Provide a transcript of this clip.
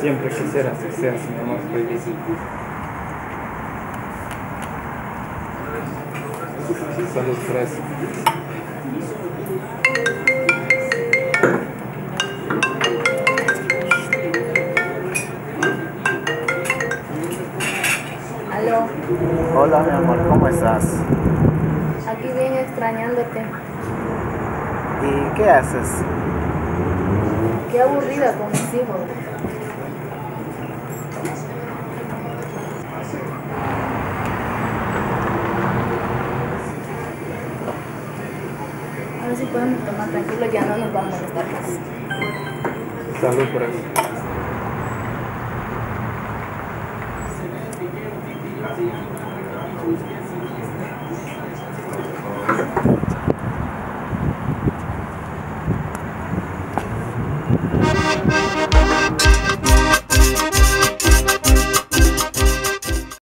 Siempre quisiera que seas mi amor feliz. Salud, Fresa. Aló, Hola mi amor, ¿cómo estás? aquí bien extrañándote. ¿Y qué haces? Qué aburrida con mis hijos. Ver si podemos tomar tranquilo, ya no nos vamos a molestar más. Salud, Fresa. Gracias.